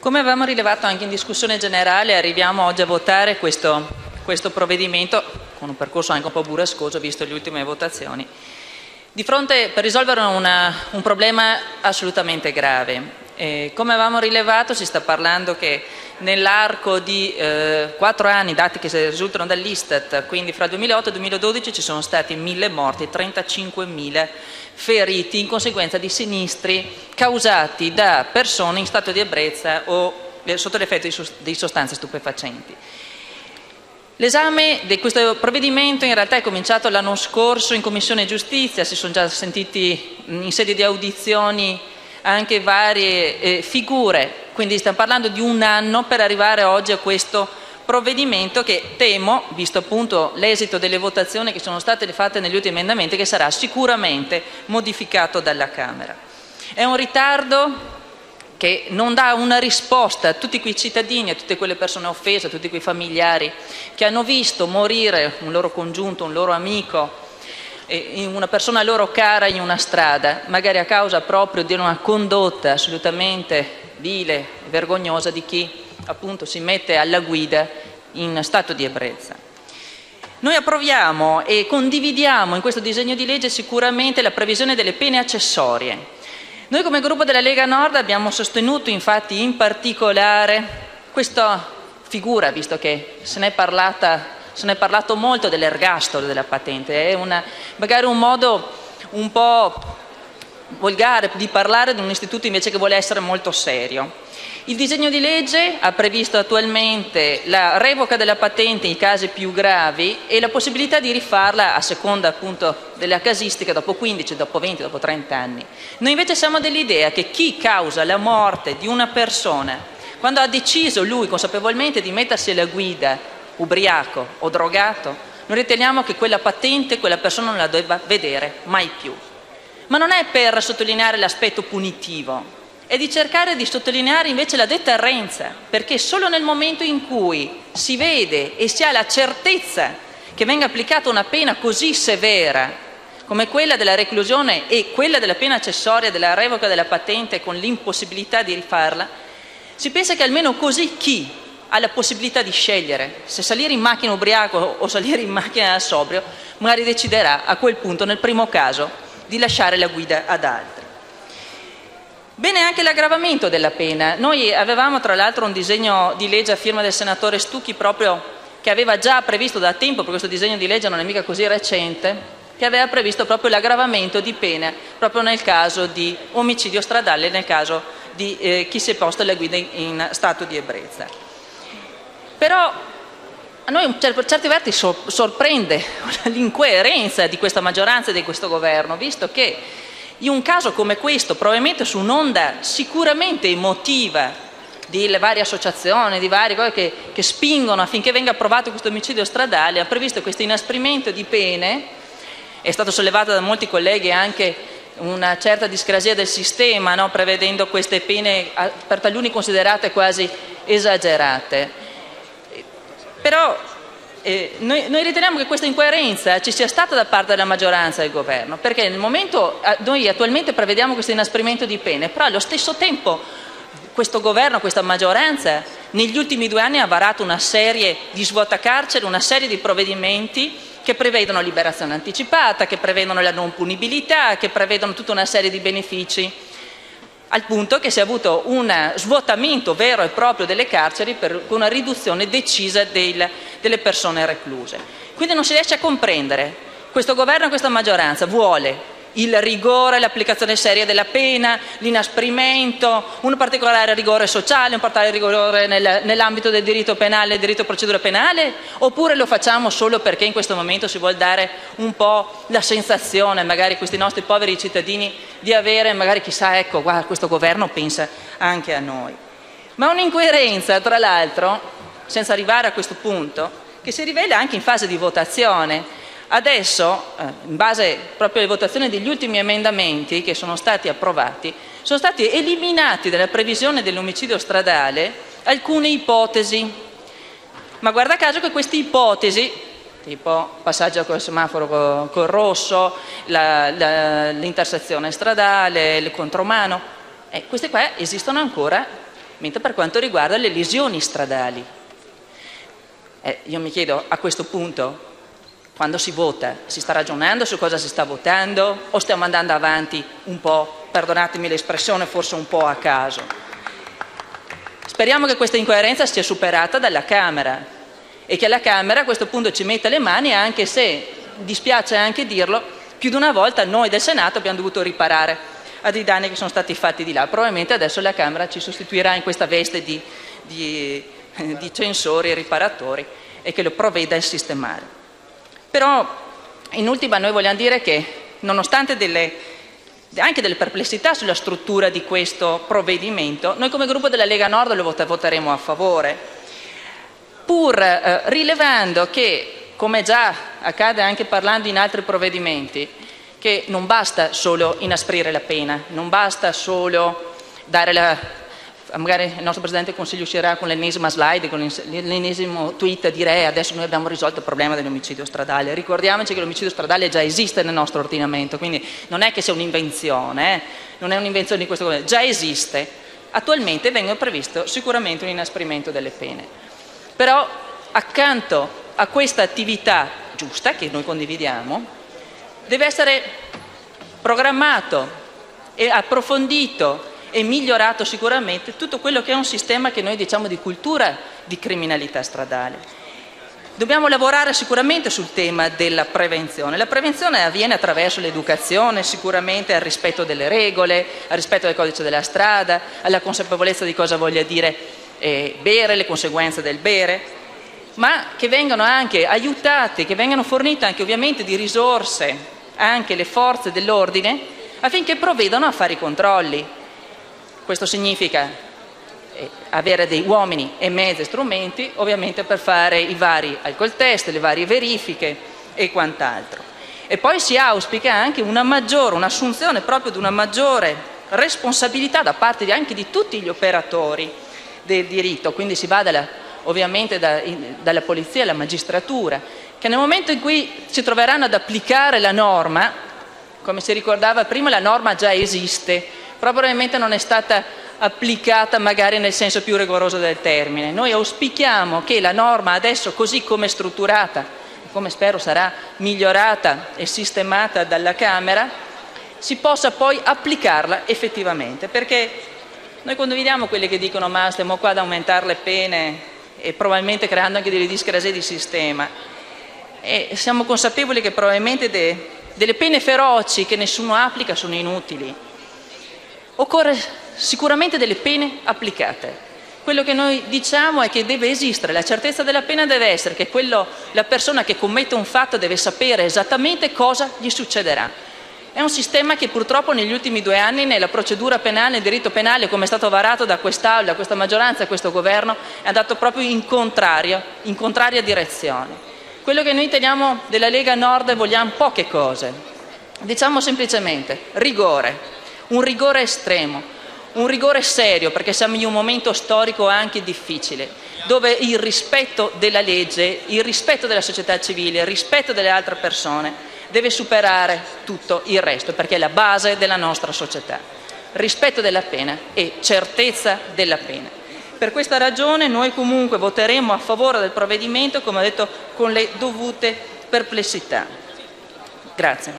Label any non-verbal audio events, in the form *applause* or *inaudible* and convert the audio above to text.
come avevamo rilevato anche in discussione generale, arriviamo oggi a votare questo, questo provvedimento con un percorso anche un po' burrascoso, visto le ultime votazioni, di fronte per risolvere una, un problema assolutamente grave. Eh, come avevamo rilevato, si sta parlando che nell'arco di eh, quattro anni, dati che risultano dall'Istat, quindi fra il 2008 e il 2012 ci sono stati 1.000 morti e 35.000 feriti in conseguenza di sinistri causati da persone in stato di ebbrezza o eh, sotto l'effetto di sostanze stupefacenti. L'esame di questo provvedimento in realtà è cominciato l'anno scorso in Commissione Giustizia, si sono già sentiti in sede di audizioni anche varie eh, figure, quindi stiamo parlando di un anno per arrivare oggi a questo provvedimento che temo, visto appunto l'esito delle votazioni che sono state fatte negli ultimi emendamenti, che sarà sicuramente modificato dalla Camera. È un ritardo che non dà una risposta a tutti quei cittadini, a tutte quelle persone offese, a tutti quei familiari che hanno visto morire un loro congiunto, un loro amico, una persona loro cara in una strada, magari a causa proprio di una condotta assolutamente vile e vergognosa di chi appunto si mette alla guida in stato di ebbrezza. Noi approviamo e condividiamo in questo disegno di legge sicuramente la previsione delle pene accessorie. Noi come gruppo della Lega Nord abbiamo sostenuto infatti in particolare questa figura, visto che se ne è, parlata, se ne è parlato molto dell'ergastolo della patente, è una, magari un modo un po' volgare di parlare di un istituto invece che vuole essere molto serio. Il disegno di legge ha previsto attualmente la revoca della patente in casi più gravi e la possibilità di rifarla a seconda appunto della casistica dopo 15, dopo 20, dopo 30 anni. Noi invece siamo dell'idea che chi causa la morte di una persona, quando ha deciso lui consapevolmente di mettersi alla guida ubriaco o drogato, noi riteniamo che quella patente quella persona non la debba vedere mai più. Ma non è per sottolineare l'aspetto punitivo, è di cercare di sottolineare invece la deterrenza, perché solo nel momento in cui si vede e si ha la certezza che venga applicata una pena così severa come quella della reclusione e quella della pena accessoria della revoca della patente con l'impossibilità di rifarla, si pensa che almeno così chi ha la possibilità di scegliere se salire in macchina ubriaco o salire in macchina sobrio, magari deciderà a quel punto, nel primo caso, di lasciare la guida ad altri. Bene anche l'aggravamento della pena. Noi avevamo tra l'altro un disegno di legge a firma del senatore Stucchi proprio che aveva già previsto da tempo, perché questo disegno di legge non è mica così recente, che aveva previsto proprio l'aggravamento di pena proprio nel caso di omicidio stradale, nel caso di eh, chi si è posto alla guida in, in stato di ebbrezza. Però a noi per certi versi sorprende *laughs* l'incoerenza di questa maggioranza e di questo governo, visto che in un caso come questo, probabilmente su un'onda sicuramente emotiva di varie associazioni, di varie cose che, che spingono affinché venga approvato questo omicidio stradale, ha previsto questo inasprimento di pene, è stato sollevato da molti colleghi anche una certa discrasia del sistema, no? prevedendo queste pene per taluni considerate quasi esagerate. Però eh, noi, noi, riteniamo che questa incoerenza ci sia stata da parte della maggioranza del governo, perché nel momento noi attualmente prevediamo questo inasprimento di pene, però allo stesso tempo questo governo, questa maggioranza negli ultimi due anni ha varato una serie di svuota carcere, una serie di provvedimenti che prevedono liberazione anticipata, che prevedono la non punibilità, che prevedono tutta una serie di benefici al punto che si è avuto un svuotamento vero e proprio delle carceri per una riduzione decisa del, delle persone recluse. Quindi non si riesce a comprendere. Questo governo e questa maggioranza vuole il rigore, l'applicazione seria della pena, l'inasprimento, un particolare rigore sociale, un particolare rigore nel, nell'ambito del diritto penale, del diritto di procedura penale, oppure lo facciamo solo perché in questo momento si vuole dare un po' la sensazione, magari a questi nostri poveri cittadini, di avere, magari chissà, ecco, guarda, questo governo pensa anche a noi. Ma un'incoerenza, tra l'altro, senza arrivare a questo punto, che si rivela anche in fase di votazione Adesso, eh, in base proprio alle votazioni degli ultimi emendamenti che sono stati approvati, sono state eliminate dalla previsione dell'omicidio stradale alcune ipotesi. Ma guarda caso che queste ipotesi, tipo passaggio col semaforo col rosso, la, la, l'intersezione stradale, il contromano, eh, queste qua esistono ancora mentre per quanto riguarda le lesioni stradali. Eh, io mi chiedo a questo punto, quando si vota, si sta ragionando su cosa si sta votando o stiamo andando avanti un po', perdonatemi l'espressione, forse un po' a caso? Speriamo che questa incoerenza sia superata dalla Camera e che la Camera a questo punto ci metta le mani, anche se, dispiace anche dirlo, più di una volta noi del Senato abbiamo dovuto riparare a dei danni che sono stati fatti di là. Probabilmente adesso la Camera ci sostituirà in questa veste di, di, di censori e riparatori e che lo provveda a sistemare. Però in ultima noi vogliamo dire che nonostante anche delle perplessità sulla struttura di questo provvedimento, noi come gruppo della Lega Nord lo voteremo a favore, pur eh, rilevando che come già accade anche parlando in altri provvedimenti, che non basta solo inasprire la pena, non basta solo dare la... magari il nostro Presidente del Consiglio uscirà con l'ennesima slide, con l'ennesimo tweet a dire eh, adesso noi abbiamo risolto il problema dell'omicidio stradale. Ricordiamoci che l'omicidio stradale già esiste nel nostro ordinamento, quindi non è che sia un'invenzione, eh? non è un'invenzione di questo governo, già esiste. Attualmente vengono previsto sicuramente un inasprimento delle pene. Però accanto a questa attività giusta, che noi condividiamo, deve essere programmato e approfondito e migliorato sicuramente tutto quello che è un sistema che noi diciamo di cultura di criminalità stradale. Dobbiamo lavorare sicuramente sul tema della prevenzione. La prevenzione avviene attraverso l'educazione, sicuramente al rispetto delle regole, al rispetto del codice della strada, alla consapevolezza di cosa voglia dire eh, bere, le conseguenze del bere, ma che vengano anche aiutate, che vengano fornite anche ovviamente di risorse anche le forze dell'ordine affinché provvedano a fare i controlli. Questo significa? Eh, avere dei uomini e mezzi e strumenti ovviamente per fare i vari alcol test, le varie verifiche e quant'altro. E poi si auspica anche una maggiore, un'assunzione proprio di una maggiore responsabilità da parte anche di tutti gli operatori del diritto, quindi si va dalla ovviamente da, in, dalla polizia alla magistratura, che nel momento in cui si troveranno ad applicare la norma, come si ricordava prima, la norma già esiste, probabilmente non è stata applicata magari nel senso più rigoroso del termine. Noi auspichiamo che la norma adesso così come è strutturata, come spero sarà migliorata e sistemata dalla Camera, si possa poi applicarla effettivamente, perché noi condividiamo quelli che dicono ma stiamo qua ad aumentare le pene e probabilmente creando anche delle discrasie di sistema. E siamo consapevoli che probabilmente de, delle pene feroci che nessuno applica sono inutili. Occorre sicuramente delle pene applicate. Quello che noi diciamo è che deve esistere, la certezza della pena deve essere che quello, la persona che commette un fatto deve sapere esattamente cosa gli succederà è un sistema che purtroppo negli ultimi due anni nella procedura penale, nel diritto penale, come è stato varato da quest'Aula, questa maggioranza e questo Governo, è andato proprio in contraria, in contraria direzione. Quello che noi teniamo della Lega Nord vogliamo poche cose. Diciamo semplicemente rigore, un rigore estremo, un rigore serio, perché siamo in un momento storico anche difficile, dove il rispetto della legge, il rispetto della società civile, il rispetto delle altre persone deve superare tutto il resto, perché è la base della nostra società. Rispetto della pena e certezza della pena. Per questa ragione noi comunque voteremo a favore del provvedimento, come ho detto, con le dovute perplessità. Grazie.